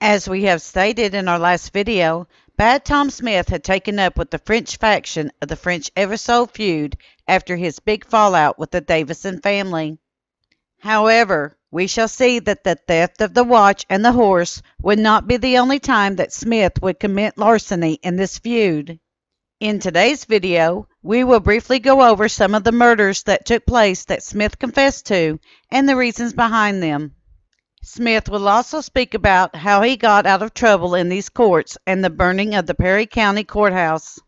As we have stated in our last video, Bad Tom Smith had taken up with the French faction of the French Eversole feud after his big fallout with the Davidson family. However, we shall see that the theft of the watch and the horse would not be the only time that Smith would commit larceny in this feud. In today's video, we will briefly go over some of the murders that took place that Smith confessed to and the reasons behind them. Smith will also speak about how he got out of trouble in these courts and the burning of the Perry County Courthouse.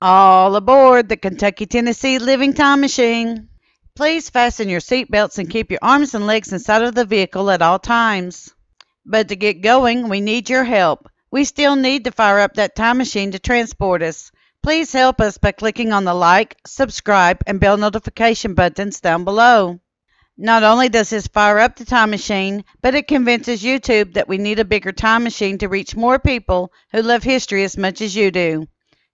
All aboard the Kentucky Tennessee Living Time Machine. Please fasten your seatbelts and keep your arms and legs inside of the vehicle at all times. But to get going, we need your help. We still need to fire up that time machine to transport us. Please help us by clicking on the like, subscribe, and bell notification buttons down below. Not only does this fire up the time machine, but it convinces YouTube that we need a bigger time machine to reach more people who love history as much as you do.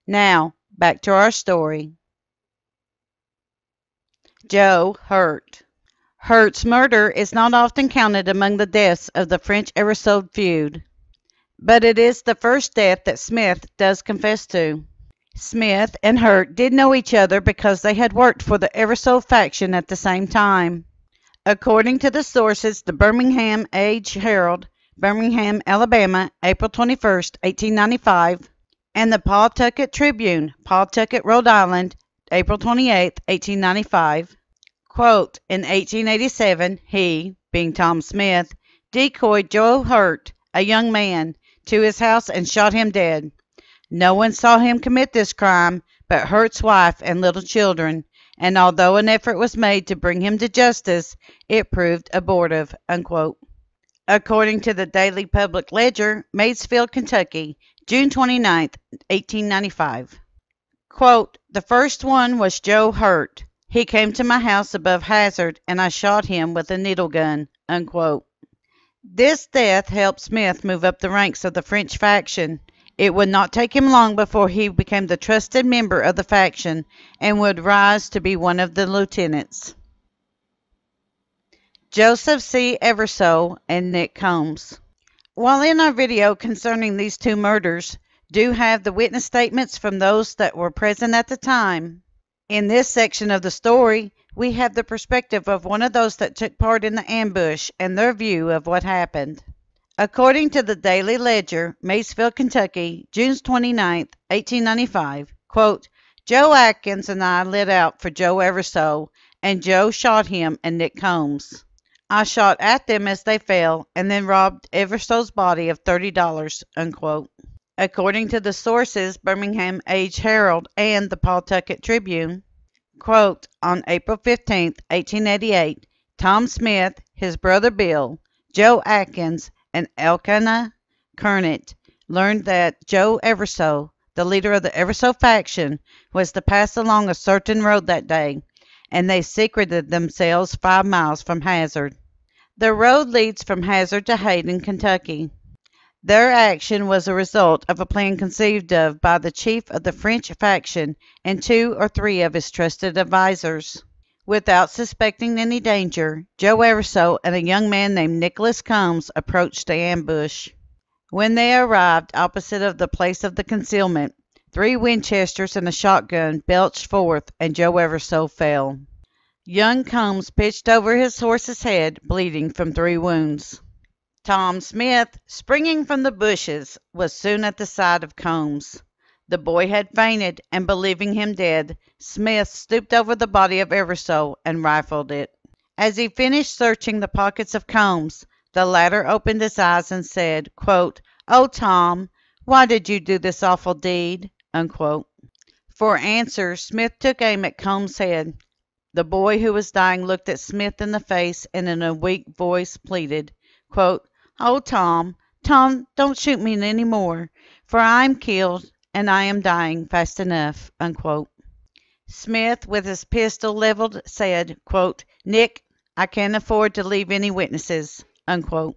Now, back to our story. Joe Hurt. Hurt's murder is not often counted among the deaths of the French Eversole feud, but it is the first death that Smith does confess to. Smith and Hurt did know each other because they had worked for the Eversole faction at the same time. According to the sources, the Birmingham Age Herald, Birmingham, Alabama, April 21, 1895, and the Pawtucket Tribune, Pawtucket, Rhode Island, April 28, 1895. Quote, in 1887, he, being Tom Smith, decoyed Joe Hurt, a young man, to his house and shot him dead. No one saw him commit this crime but Hurt's wife and little children, and although an effort was made to bring him to justice, it proved abortive. Unquote. According to the Daily Public Ledger, Maysville, Kentucky, June 29, 1895. Quote, the first one was Joe Hurt. He came to my house above Hazard, and I shot him with a needle gun. Unquote. This death helped Smith move up the ranks of the French faction. It would not take him long before he became the trusted member of the faction and would rise to be one of the lieutenants. Joseph C. Eversole and Nick Combs. While in our video concerning these two murders do have the witness statements from those that were present at the time, in this section of the story we have the perspective of one of those that took part in the ambush and their view of what happened. According to the Daily Ledger, Maysville, Kentucky, June 29, 1895, quote, Joe Atkins and I lit out for Joe Eversole, and Joe shot him and Nick Combs. I shot at them as they fell, and then robbed Eversole's body of $30, unquote. According to the sources, Birmingham Age Herald and the Pawtucket Tribune, quote, on April 15, 1888, Tom Smith, his brother Bill, Joe Atkins, and Elkanah Kernet learned that Joe Eversole, the leader of the Eversole faction, was to pass along a certain road that day, and they secreted themselves five miles from Hazard. The road leads from Hazard to Hayden, Kentucky. Their action was a result of a plan conceived of by the chief of the French faction and two or three of his trusted advisers. Without suspecting any danger, Joe Eversole and a young man named Nicholas Combs approached the ambush. When they arrived opposite of the place of the concealment, three Winchesters and a shotgun belched forth, and Joe Eversole fell. Young Combs pitched over his horse's head, bleeding from three wounds. Tom Smith, springing from the bushes, was soon at the side of Combs. The boy had fainted, and believing him dead, Smith stooped over the body of Eversole and rifled it. As he finished searching the pockets of Combs, the latter opened his eyes and said, quote, "Oh, Tom, why did you do this awful deed?" Unquote. For answer, Smith took aim at Combs' head. The boy who was dying looked at Smith in the face and in a weak voice pleaded, quote, "Oh, Tom, Tom, don't shoot me any more, for I am killed and I am dying fast enough." Unquote. Smith, with his pistol leveled, said, quote, "Nick, I can't afford to leave any witnesses." Unquote.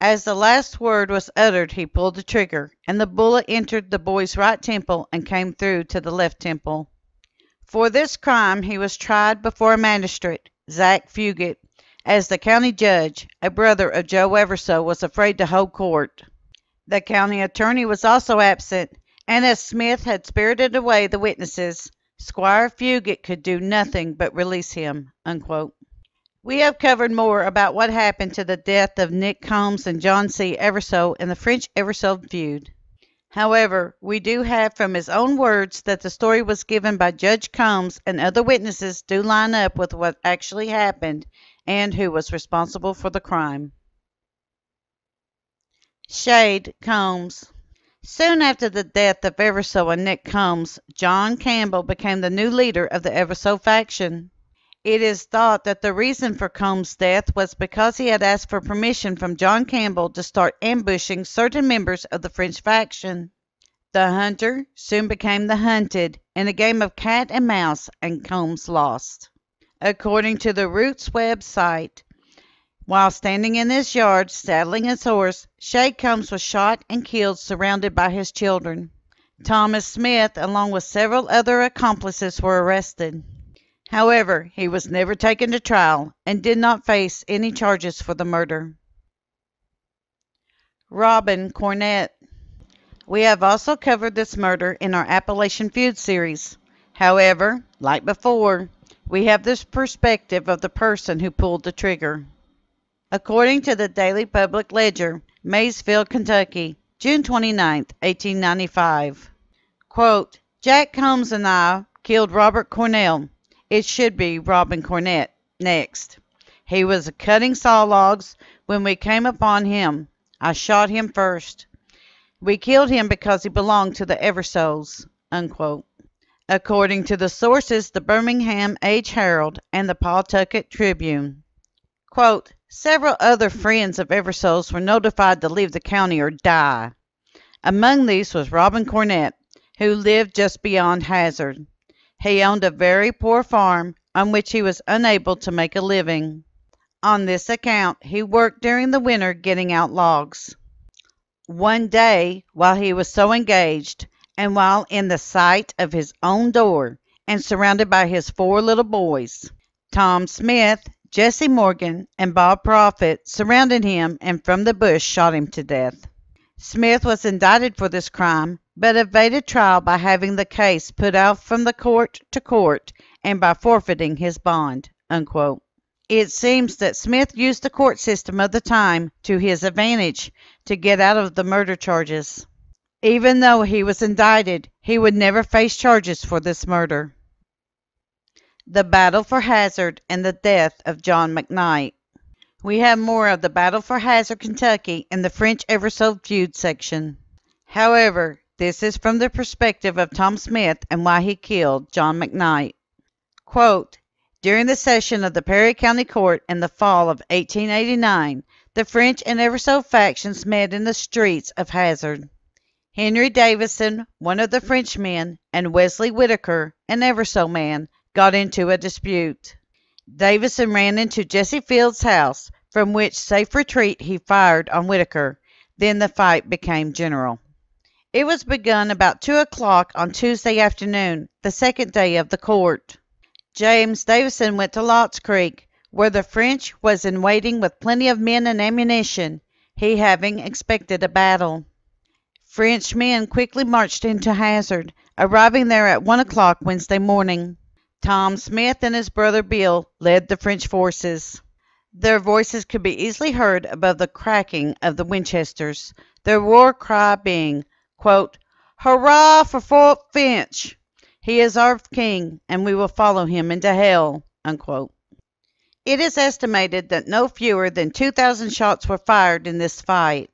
As the last word was uttered he pulled the trigger, and the bullet entered the boy's right temple and came through to the left temple. For this crime he was tried before a magistrate, Zack Fugit, as the county judge, a brother of Joe Eversole, was afraid to hold court. The county attorney was also absent, and as Smith had spirited away the witnesses, Squire Fugit could do nothing but release him. Unquote. We have covered more about what happened to the death of Nick Combs and John C. Eversole in the French Eversole feud. However, we do have from his own words that the story was given by Judge Combs and other witnesses do line up with what actually happened and who was responsible for the crime. Shade Combs Soon after the death of Eversole and Nick Combs, John Campbell became the new leader of the Eversole faction. It is thought that the reason for Combs' death was because he had asked for permission from John Campbell to start ambushing certain members of the French faction. The hunter soon became the hunted in a game of cat and mouse, and Combs lost. According to the Roots website, while standing in his yard saddling his horse, Shade Combs was shot and killed surrounded by his children. Thomas Smith, along with several other accomplices, were arrested. However, he was never taken to trial and did not face any charges for the murder. Robin Cornett. We have also covered this murder in our Appalachian Feud series. However, like before, we have this perspective of the person who pulled the trigger. According to the Daily Public Ledger, Maysville, Kentucky, June 29, 1895. Quote, Jack Combs and I killed Robert Cornell. It should be Robin Cornett next. He was cutting saw logs when we came upon him. I shot him first. We killed him because he belonged to the Eversoles. Unquote. According to the sources, the Birmingham Age Herald and the Pawtucket Tribune. Quote, Several other friends of Eversole's were notified to leave the county or die. Among these was Robin Cornett, who lived just beyond Hazard. He owned a very poor farm on which he was unable to make a living. On this account, he worked during the winter getting out logs. One day, while he was so engaged, and while in the sight of his own door, and surrounded by his four little boys, Tom Smith, Jesse Morgan and Bob Prophet surrounded him and from the bush shot him to death. Smith was indicted for this crime, but evaded trial by having the case put out from the court to court and by forfeiting his bond. Unquote. It seems that Smith used the court system of the time to his advantage to get out of the murder charges. Even though he was indicted, he would never face charges for this murder. The Battle for Hazard and the Death of John McKnight. We have more of the Battle for Hazard, Kentucky in the French Eversole feud section. However, this is from the perspective of Tom Smith and why he killed John McKnight. Quote, During the session of the Perry County Court in the fall of 1889, the French and Eversole factions met in the streets of Hazard. Henry Davidson, one of the Frenchmen, and Wesley Whitaker, an Eversole man, got into a dispute. Davidson ran into Jesse Field's house, from which safe retreat he fired on Whitaker. Then the fight became general. It was begun about two o'clock on Tuesday afternoon, the second day of the court. James Davidson went to Lott's Creek, where the French was in waiting with plenty of men and ammunition, he having expected a battle. French men quickly marched into Hazard, arriving there at one o'clock Wednesday morning. Tom Smith and his brother Bill led the French forces. Their voices could be easily heard above the cracking of the Winchesters, their war cry being, quote, Hurrah for Fort Finch! He is our king, and we will follow him into hell. Unquote. It is estimated that no fewer than 2,000 shots were fired in this fight.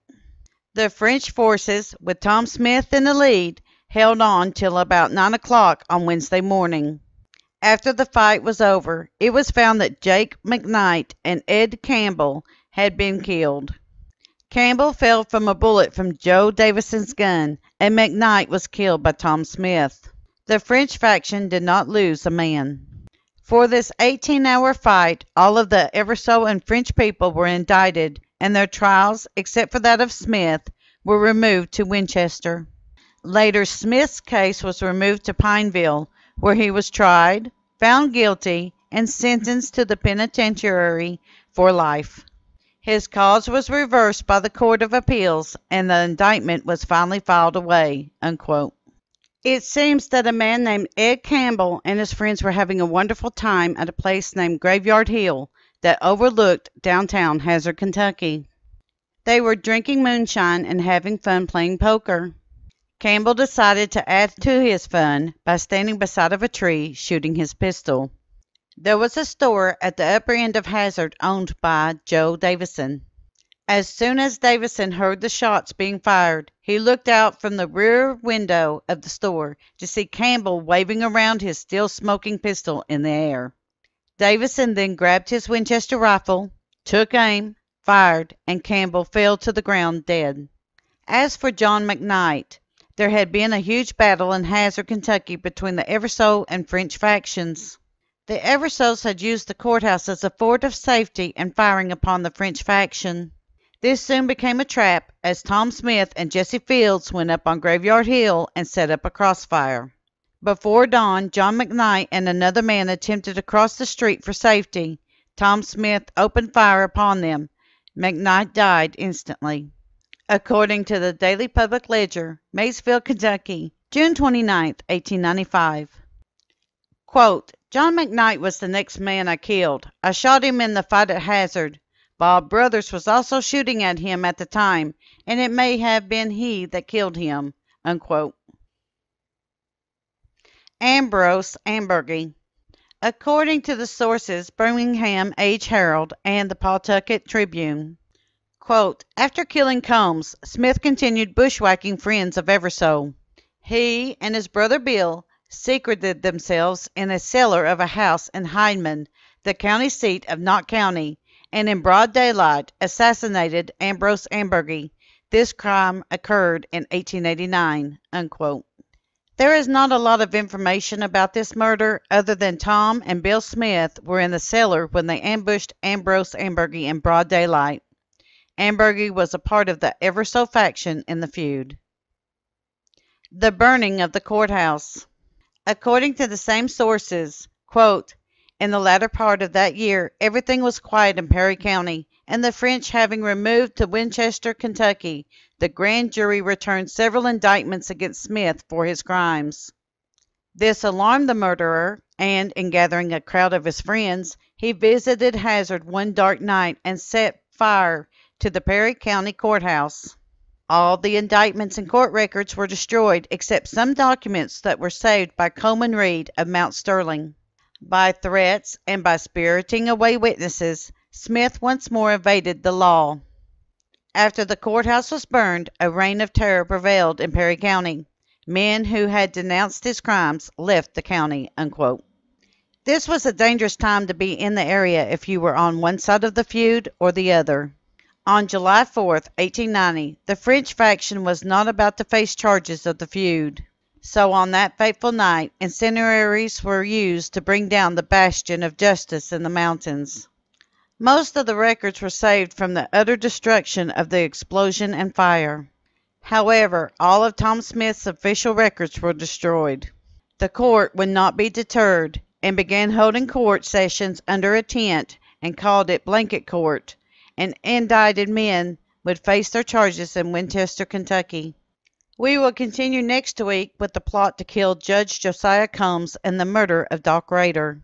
The French forces, with Tom Smith in the lead, held on till about 9 o'clock on Wednesday morning. After the fight was over, it was found that Jake McKnight and Ed Campbell had been killed. Campbell fell from a bullet from Joe Davidson's gun, and McKnight was killed by Tom Smith. The French faction did not lose a man. For this 18 hour fight, all of the Eversole and French people were indicted, and their trials, except for that of Smith, were removed to Winchester. Later, Smith's case was removed to Pineville, where he was tried, found guilty, and sentenced to the penitentiary for life. His cause was reversed by the Court of Appeals and the indictment was finally filed away. Unquote. It seems that a man named Ed Campbell and his friends were having a wonderful time at a place named Graveyard Hill that overlooked downtown Hazard, Kentucky. They were drinking moonshine and having fun playing poker. Campbell decided to add to his fun by standing beside of a tree shooting his pistol. There was a store at the upper end of Hazard owned by Joe Davidson. As soon as Davidson heard the shots being fired, he looked out from the rear window of the store to see Campbell waving around his still smoking pistol in the air. Davidson then grabbed his Winchester rifle, took aim, fired, and Campbell fell to the ground dead. As for John McKnight, there had been a huge battle in Hazard, Kentucky between the Eversole and French factions. The Eversoles had used the courthouse as a fort of safety in firing upon the French faction. This soon became a trap, as Tom Smith and Jesse Fields went up on Graveyard Hill and set up a crossfire. Before dawn, John McKnight and another man attempted to cross the street for safety. Tom Smith opened fire upon them. McKnight died instantly. According to the Daily Public Ledger, Maysville, Kentucky, June 29, 1895. Quote, John McKnight was the next man I killed. I shot him in the fight at Hazard. Bob Brothers was also shooting at him at the time, and it may have been he that killed him. Unquote. Ambrose Amburgy. According to the sources Birmingham Age Herald and the Pawtucket Tribune. Quote, After killing Combs, Smith continued bushwhacking friends of Eversole. He and his brother Bill secreted themselves in a cellar of a house in Hindman, the county seat of Knott County, and in broad daylight assassinated Ambrose Amburgy. This crime occurred in 1889. Unquote. There is not a lot of information about this murder other than Tom and Bill Smith were in the cellar when they ambushed Ambrose Amburgy in broad daylight. Amburgy was a part of the Eversole faction in the feud. The burning of the courthouse. According to the same sources, quote, in the latter part of that year everything was quiet in Perry County, and the French having removed to Winchester, Kentucky, the grand jury returned several indictments against Smith for his crimes. This alarmed the murderer, and in gathering a crowd of his friends, he visited Hazard one dark night and set fire to the Perry County Courthouse. All the indictments and court records were destroyed except some documents that were saved by Coleman Reed of Mount Sterling. By threats and by spiriting away witnesses, Smith once more evaded the law. After the courthouse was burned, a reign of terror prevailed in Perry County. Men who had denounced his crimes left the county. Unquote. This was a dangerous time to be in the area if you were on one side of the feud or the other. On July 4, 1890, the French faction was not about to face charges of the feud. So on that fateful night, incendiaries were used to bring down the bastion of justice in the mountains. Most of the records were saved from the utter destruction of the explosion and fire. However, all of Tom Smith's official records were destroyed. The court would not be deterred and began holding court sessions under a tent and called it Blanket Court and indicted men would face their charges in Winchester, Kentucky. We will continue next week with the plot to kill Judge Josiah Combs and the murder of Doc Rader,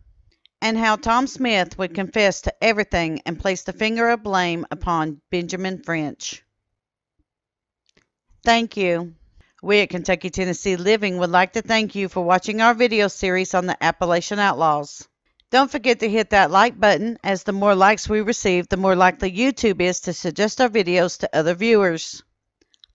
and how Tom Smith would confess to everything and place the finger of blame upon Benjamin French. Thank you. We at Kentucky Tennessee Living would like to thank you for watching our video series on the Appalachian Outlaws. Don't forget to hit that like button, as the more likes we receive, the more likely YouTube is to suggest our videos to other viewers.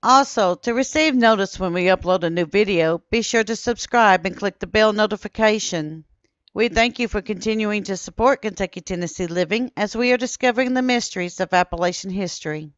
Also, to receive notice when we upload a new video, be sure to subscribe and click the bell notification. We thank you for continuing to support Kentucky Tennessee Living as we are discovering the mysteries of Appalachian history.